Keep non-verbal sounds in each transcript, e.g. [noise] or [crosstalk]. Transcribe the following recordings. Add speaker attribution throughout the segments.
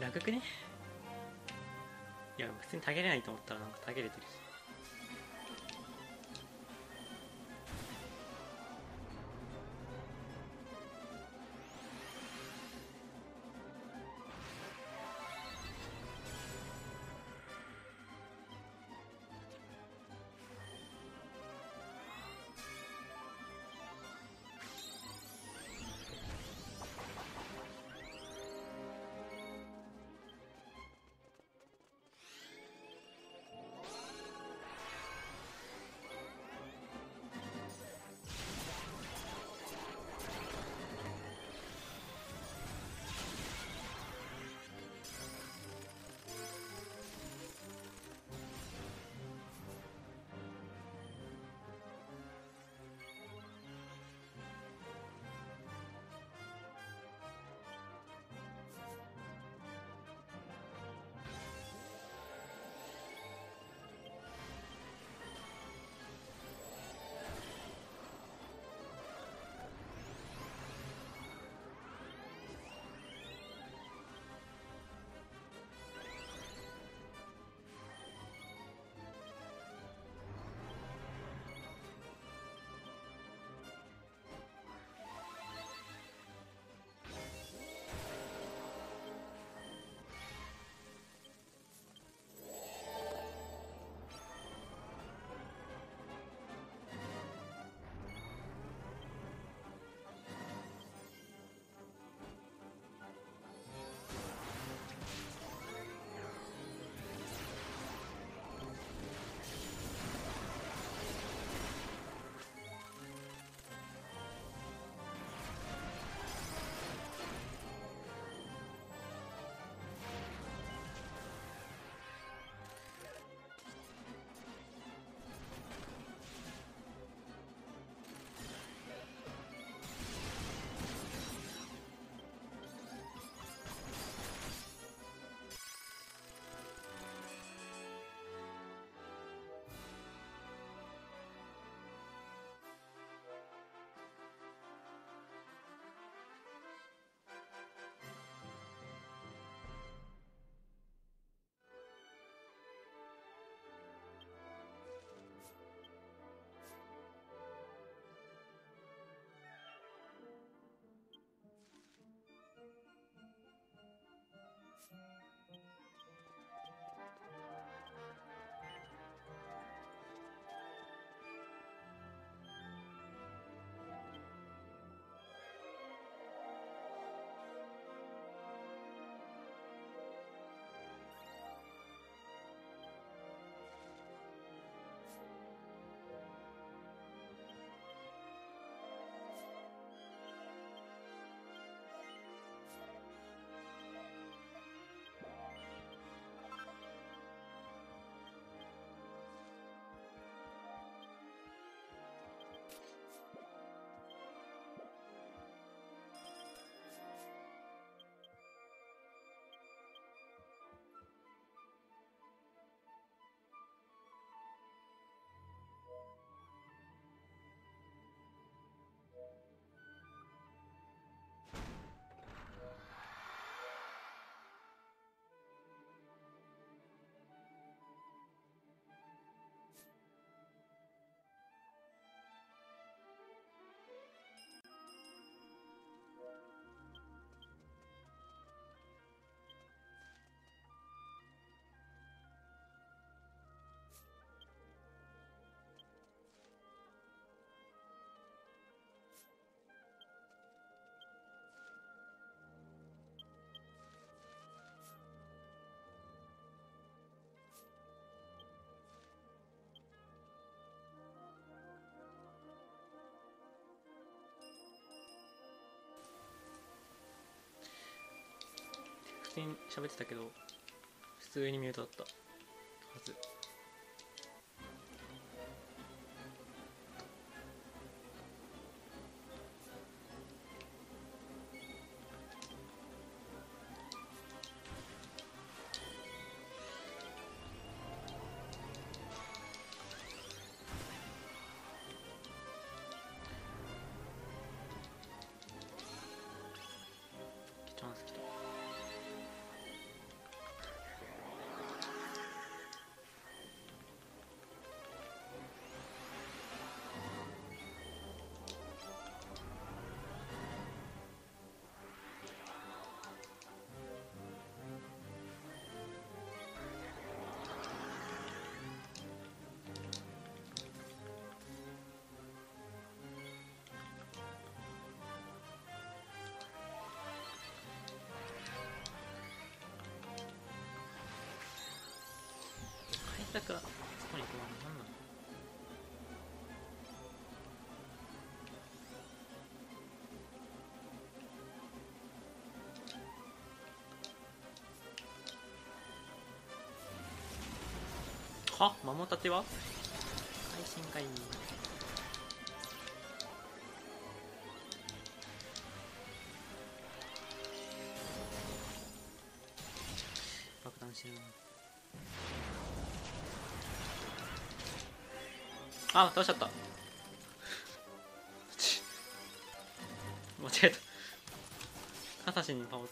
Speaker 1: 長くね？いや普通にたげれないと思ったらなんかたげれてるし。通に喋ってたけど普通にミュートだったはず。だから。そこに行くの何なのは？守ったては？会心会あ倒しちゃった。間違えた。片足にパオ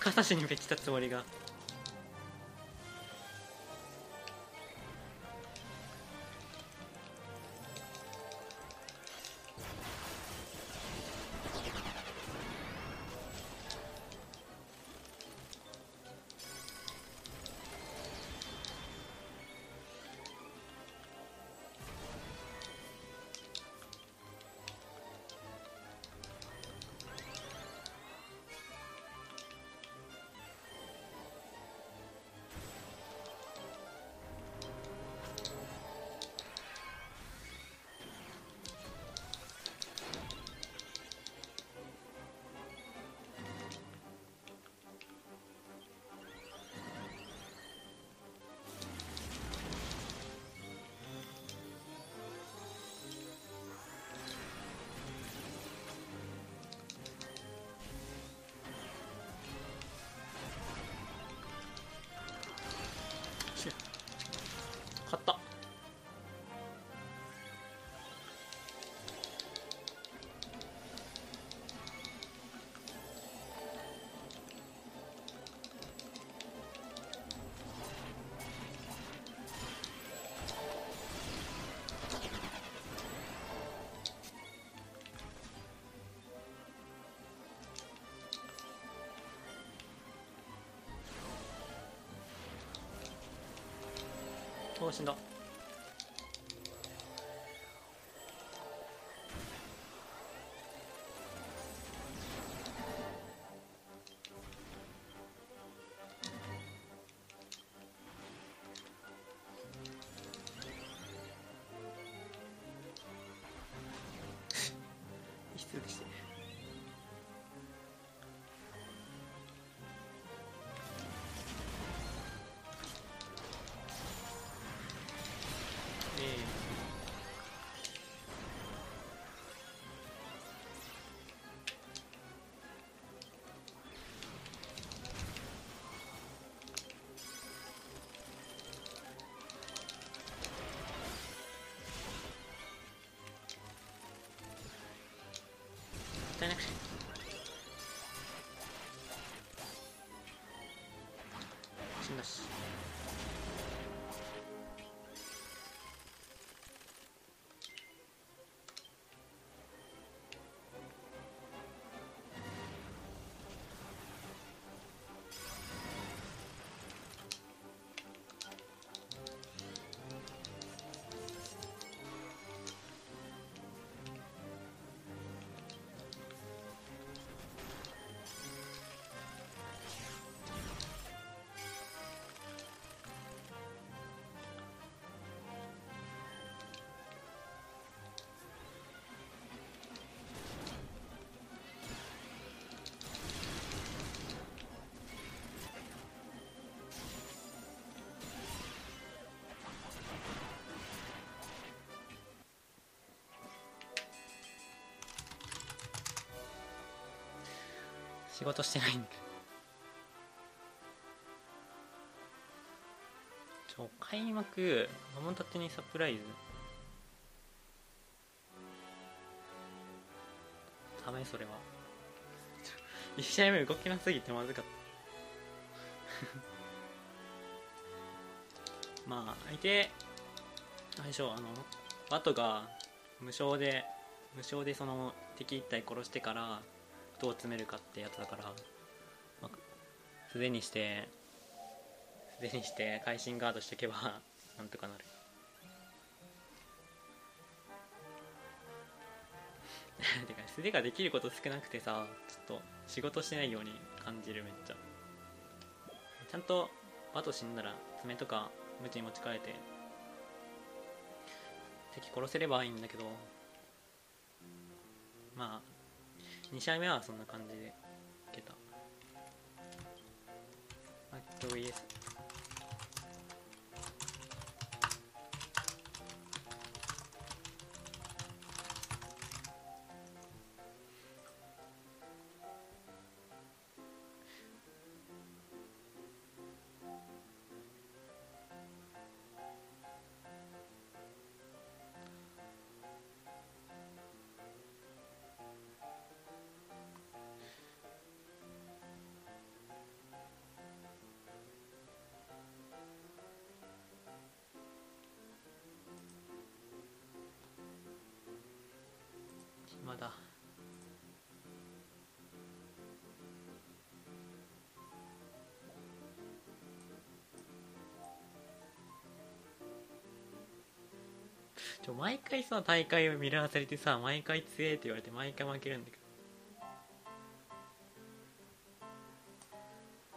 Speaker 1: 片足にべきたつもりがおー死んだ仕事してないんだ。ちょ開幕守たてにサプライズ。ダメそれは。1試合目動けなすぎてまずかった。[laughs] まあ相手あれでしょうあのバトが無償で無償でその敵一体殺してからどう詰めるかってやつだから、まあ、素手にして素手にして会心ガードしておけば [laughs] なんとかなる。[laughs] てか素手ができること少なくてさちょっと仕事してないように感じるめっちゃ。ちゃんとバト死んだら爪とか無知に持ち替えて敵殺せればいいんだけどまあ2試合目はそんな感じでいけた。あと VS ちょ毎回さ大会をミラーされてさ毎回強えって言われて毎回負けるんだけど。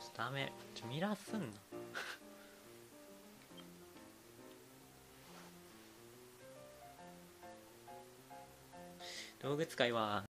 Speaker 1: ちょっとダメ。ちょミラーすんな。[laughs] 道具使いは。